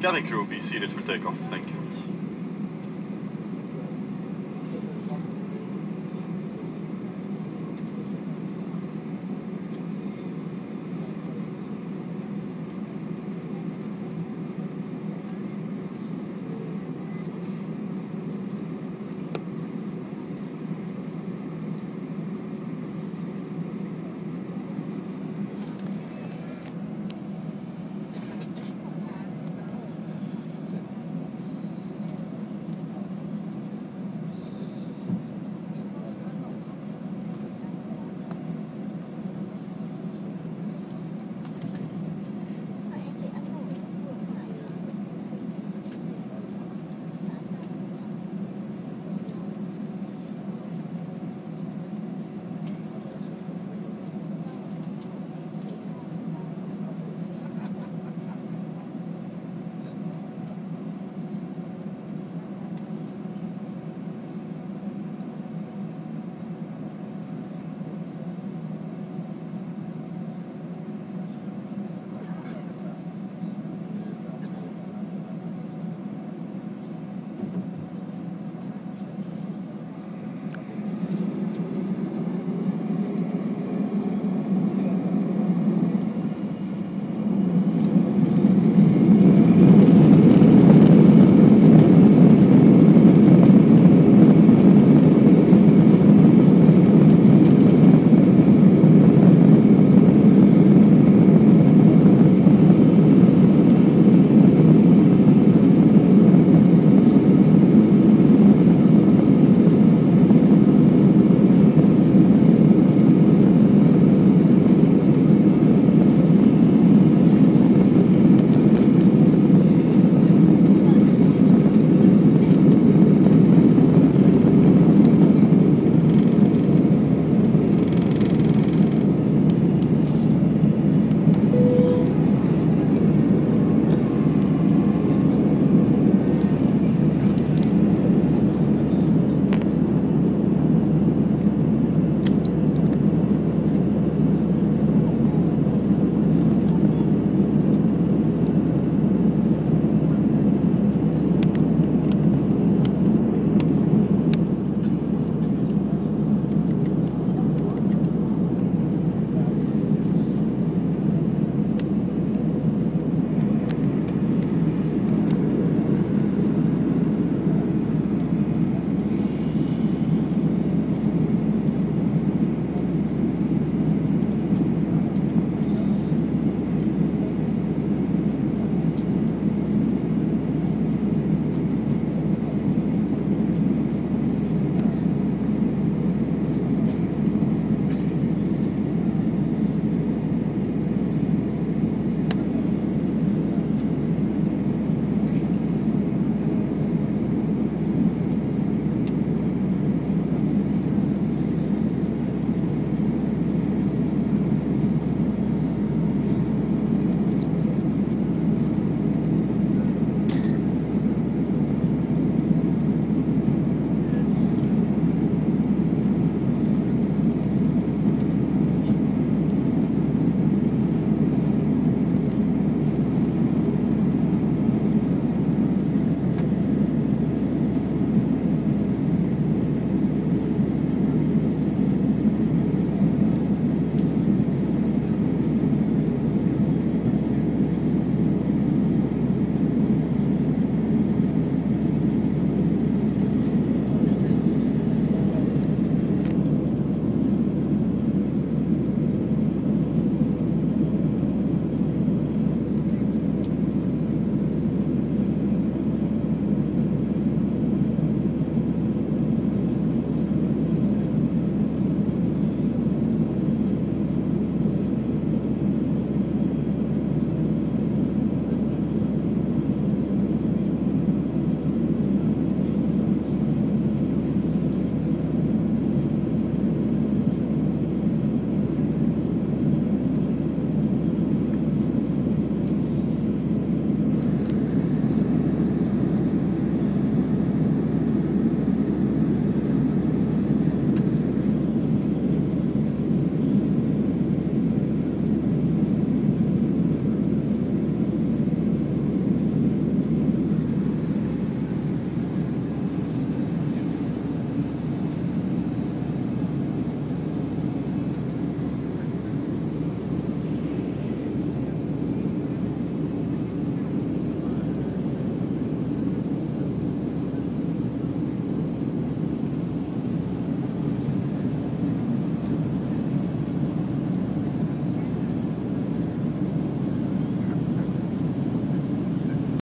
Cabin crew, be seated for takeoff. Thank you.